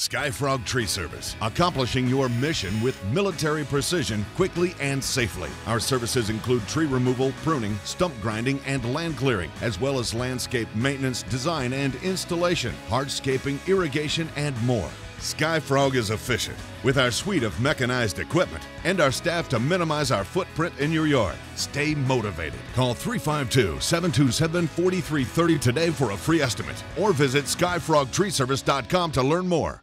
Skyfrog Tree Service, accomplishing your mission with military precision, quickly and safely. Our services include tree removal, pruning, stump grinding, and land clearing, as well as landscape maintenance, design, and installation, hardscaping, irrigation, and more. Skyfrog is efficient with our suite of mechanized equipment and our staff to minimize our footprint in your yard. Stay motivated. Call 352 727 4330 today for a free estimate or visit skyfrogtreeservice.com to learn more.